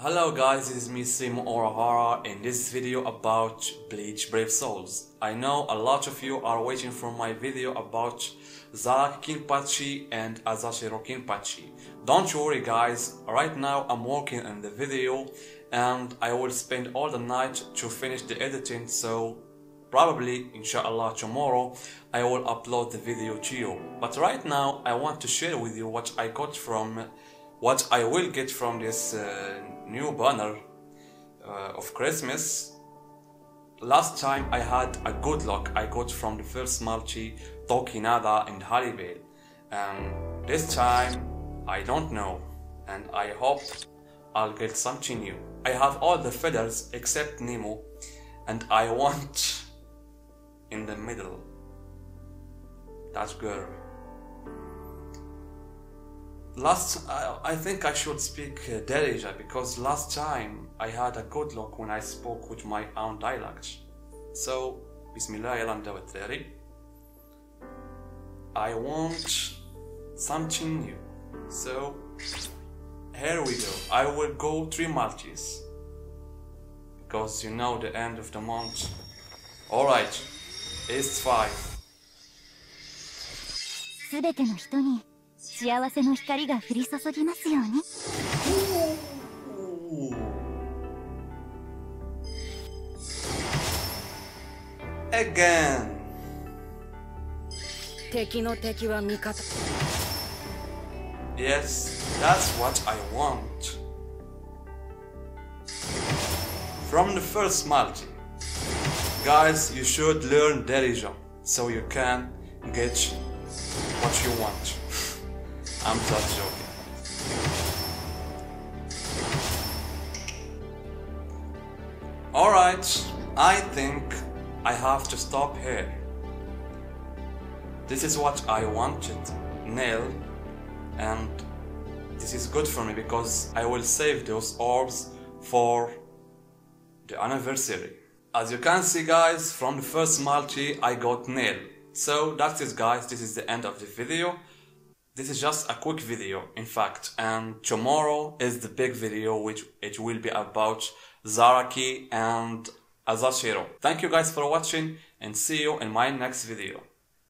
Hello guys, this is me Simo Urahara in this video about Bleach Brave Souls. I know a lot of you are waiting for my video about Zaraki Kenpachi and Azashiro Kenpachi. Don't worry guys, right now I'm working on the video and I will spend all the night to finish the editing so probably inshallah tomorrow I will upload the video to you. But right now I want to share with you what I got from what I will get from this uh, new banner uh, of Christmas. Last time I had a good luck I got from the first multi Tokinada and Harribel. And this time I don't know and I hope I'll get something new. I have all the feathers except Nemu and I want in the middle that girl last I, I, think I should speak uh, Darija because last time I had a good luck when I spoke with my own dialect. So Bismillah. I want something new. So here we go. I will go three marches because you know the end of the month. All right, it's five. すべての人に幸せの光が降り注ぎますように敵の敵は味方 Yes, that's what I want. From the first multi. Guys, you should learn Darija so you can get what you want. I'm just joking. Alright, I think I have to stop here. This is what I wanted, nail, and this is good for me because I will save those orbs for the anniversary. As you can see guys, from the first multi I got nail. So that's it guys, this is the end of the video. This is just a quick video in fact and tomorrow is the big video which it will be about Zaraki and Azashiro. Thank you guys for watching and see you in my next video.